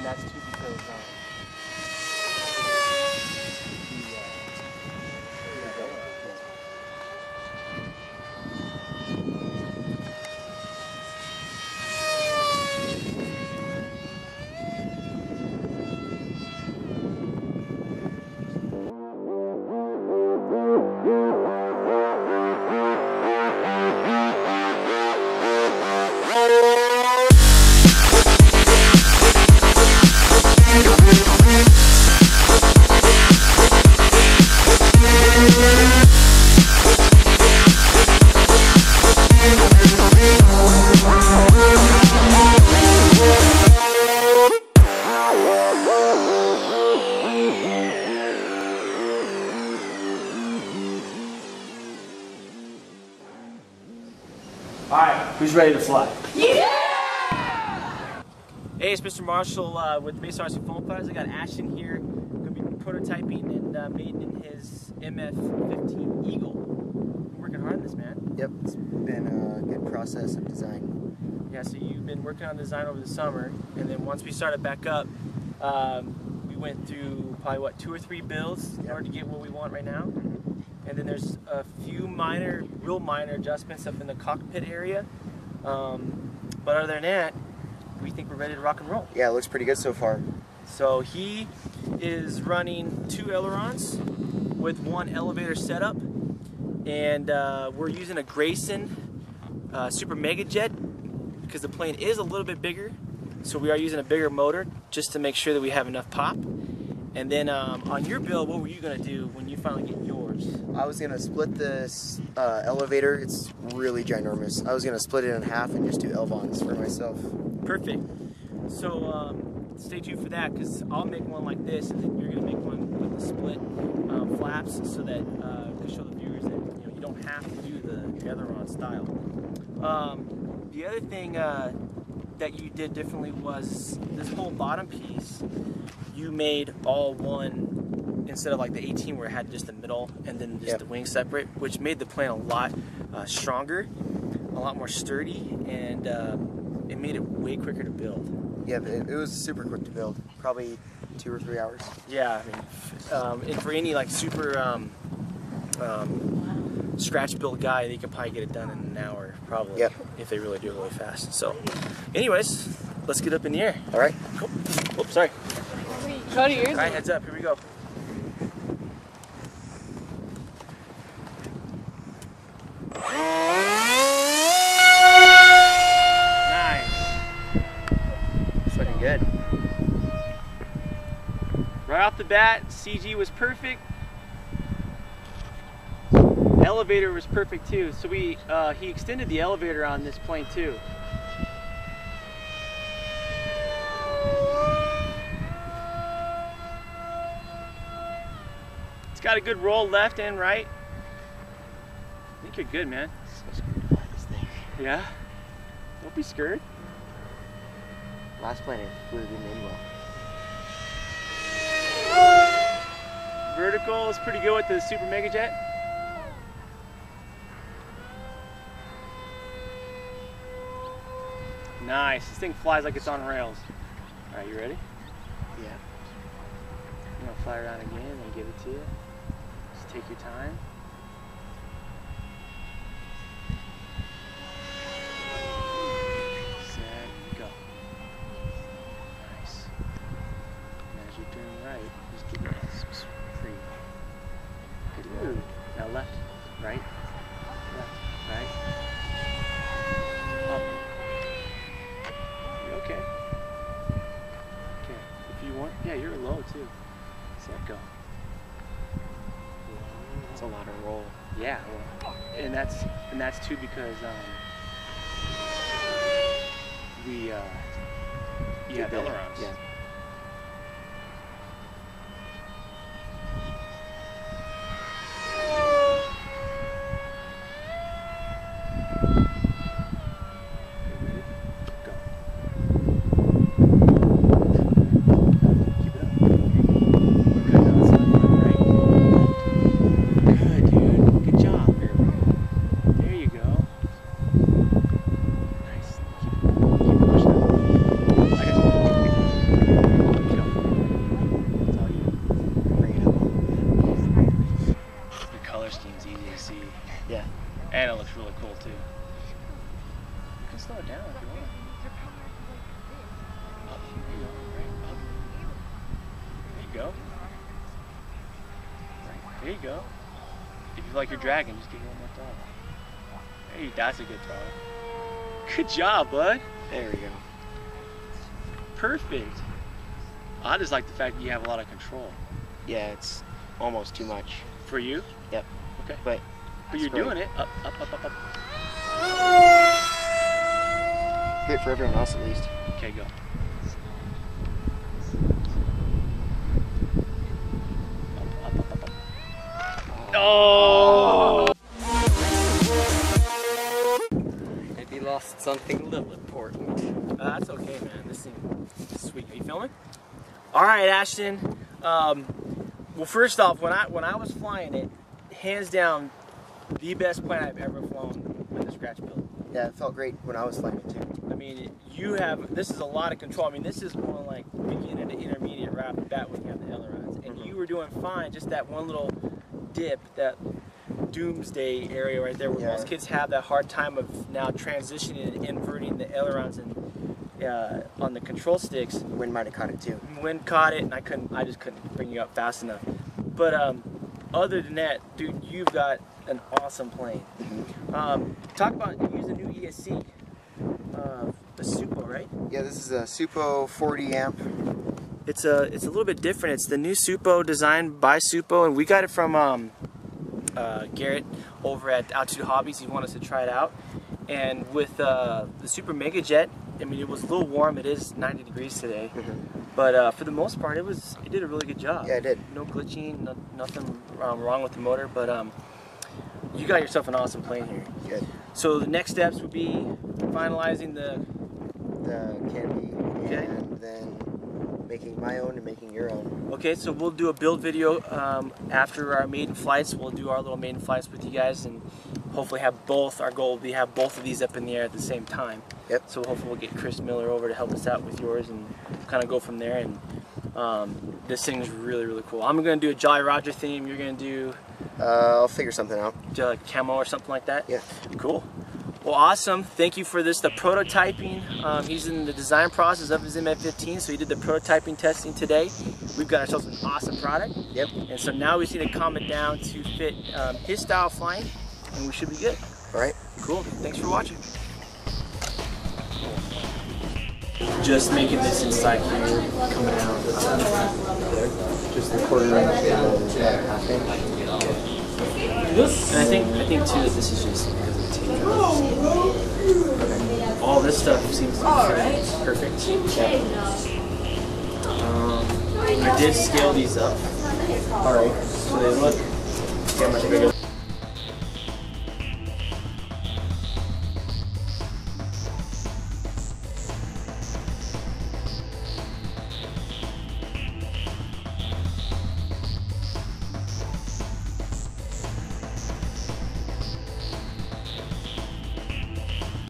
and that's too because um, who's ready to fly? Yeah! Hey, it's Mr. Marshall uh, with the Mesa RC Foam Fighters. I got Ashton here, going to be prototyping and uh, mating his MF-15 Eagle. You're working hard on this, man. Yep, it's been a good process of design. Yeah, so you've been working on design over the summer, and then once we started back up, um, we went through probably what two or three builds in order to get what we want right now. And then there's a few minor, real minor adjustments up in the cockpit area. Um, but other than that, we think we're ready to rock and roll. Yeah, it looks pretty good so far. So he is running two ailerons with one elevator setup, and uh, we're using a Grayson uh, Super Mega Jet because the plane is a little bit bigger. So we are using a bigger motor just to make sure that we have enough pop. And then um, on your build, what were you gonna do when you finally get yours? I was gonna split this uh, elevator. It's really ginormous. I was gonna split it in half and just do elevons for myself. Perfect. So um, stay tuned for that because I'll make one like this, and then you're gonna make one with the split um, flaps, so that uh, to show the viewers that you know you don't have to do the aileron style. Um, the other thing uh, that you did differently was this whole bottom piece. You made all one instead of like the 18 where it had just the middle and then just Yep. the wing separate, which made the plane a lot uh, stronger, a lot more sturdy, and uh, it made it way quicker to build. Yeah, it, it was super quick to build. Probably two or three hours. Yeah, I mean, um, and for any like super um, um, scratch build guy, they could probably get it done in an hour, probably, Yep. if they really do it really fast. So, anyways, let's get up in the air. All right. Cool. Oops, sorry. Go. All right, heads up. Here we go. Nice. Looking good. Right off the bat, CG was perfect. Elevator was perfect too. So we uh, he extended the elevator on this plane too. It's got a good roll left and right. I think you're good, man. So scared to fly this thing. Yeah. Don't be scared. Last plane, it flew the Manuel. Vertical is pretty good with the Super Mega Jet. Nice. This thing flies like it's on rails. All right, you ready? Yeah. I'm gonna fly around again and give it to you. Just take your time. Set, go. Nice. And as you turn right, just give it a s- s- free. Good move. Now left, right, left, right. Up. You okay? Okay. If you want, yeah, you're low too. Set, go. That's a lot of roll. Yeah, well, and that's and that's too because um, we uh, you have ailerons. Yeah. can slow it down if you want. There you go. There you go. If you like your dragon, just give it one more throw. Hey, that's a good throw. Good job, bud. There we go. Perfect. I just like the fact that you have a lot of control. Yeah, it's almost too much. For you? Yep. Okay. But, but you're great. doing it. Up, up, up, up, up. Good for everyone else at least. Okay, go. Oh! Maybe lost something a little important. Uh, that's okay, man. This thing is sweet. Are you filming? All right, Ashton. Um, well, first off, when I when I was flying it, hands down, the best plane I've ever flown with a scratch build. Yeah, it felt great when I was flying it too. I mean, you have this is a lot of control. I mean, this is more like beginner to intermediate the bat when you have the ailerons, and you were doing fine. Just that one little dip, that doomsday area right there, where Yeah. most kids have that hard time of now transitioning and inverting the ailerons and uh, on the control sticks. Wind might have caught it too. Wind caught it, and I couldn't. I just couldn't bring you up fast enough. But um, other than that, dude, you've got an awesome plane. Um, talk about a new ESC, uh, the Suppo, right? Yeah, this is a Suppo 40 amp. It's a it's a little bit different. It's the new Suppo designed by Suppo, and we got it from um, uh, Garrett over at Altitude Hobbies. He wanted us to try it out, and with uh, the Super Mega Jet, I mean, it was a little warm. It is 90 degrees today, but uh, for the most part, it was it did a really good job. Yeah, it did. No glitching, no, nothing um, wrong with the motor, but um, you got yourself an awesome plane here. Good. So the next steps would be finalizing the The canopy Okay. and then making my own and making your own. Okay, so we'll do a build video um, after our maiden flights. We'll do our little maiden flights with you guys and hopefully have both. Our goal will be have both of these up in the air at the same time. Yep. So hopefully we'll get Chris Miller over to help us out with yours and kind of go from there. And um, this thing is really, really cool. I'm going to do a Jolly Roger theme. You're going to do I'll figure something out. uh, like camo or something like that. Yeah. Cool. Well, awesome. Thank you for this. The prototyping. Um, he's in the design process of his MF-15, so he did the prototyping testing today. We've got ourselves an awesome product. Yep. And so now we just need to calm it down to fit um, his style of flying, and we should be good. All right. Cool. Thanks for watching. Just making this inside here, coming out. Just the quarter inch and the half inch. And I think I think too that this is just because of the tape. All this stuff seems to be perfect. Um, I did scale these up. All right. So they look. How much bigger.